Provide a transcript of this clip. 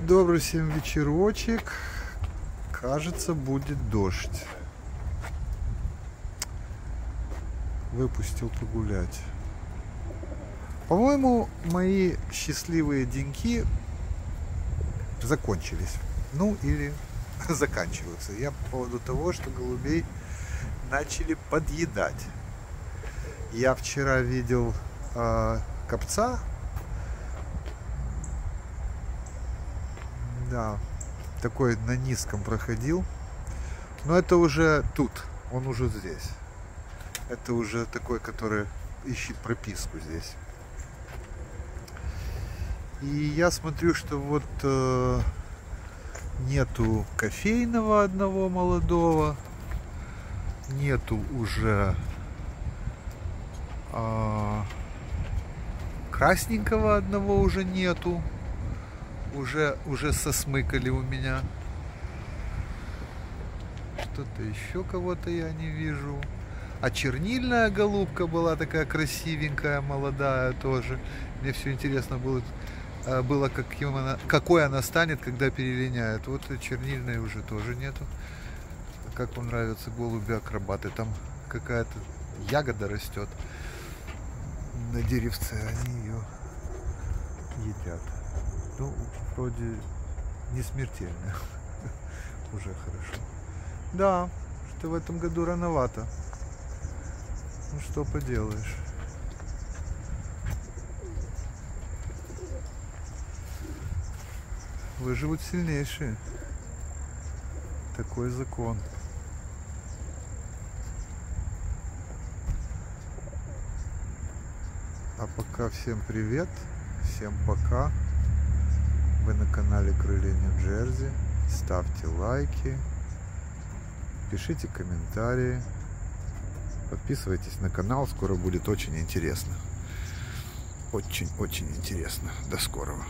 Добрый всем вечерочек. Кажется, будет дождь. Выпустил погулять. По-моему, мои счастливые деньки закончились. Ну, или заканчиваются. Я по поводу того, что голубей начали подъедать. Я вчера видел э, копца. Да, такой на низком проходил. Но это уже тут, он уже здесь. Это уже такой, который ищет прописку здесь. И я смотрю, что вот э, нету кофейного одного молодого, нету уже э, красненького одного уже нету, уже уже сосмыкали у меня. Что-то еще кого-то я не вижу. А чернильная голубка была такая красивенькая, молодая тоже. Мне все интересно было, э, было каким она, какой она станет, когда перелиняет. Вот чернильной уже тоже нету. Как вам нравятся голуби-акробаты? Там какая-то ягода растет на деревце, они ее едят. Ну, вроде не смертельно. Уже хорошо. Да, что в этом году рановато. Ну что поделаешь. Выживут сильнейшие. Такой закон. А пока всем привет, всем пока. Вы на канале Крылья Нью-Джерси. Ставьте лайки, пишите комментарии, подписывайтесь на канал, скоро будет очень интересно. Очень-очень интересно. До скорого.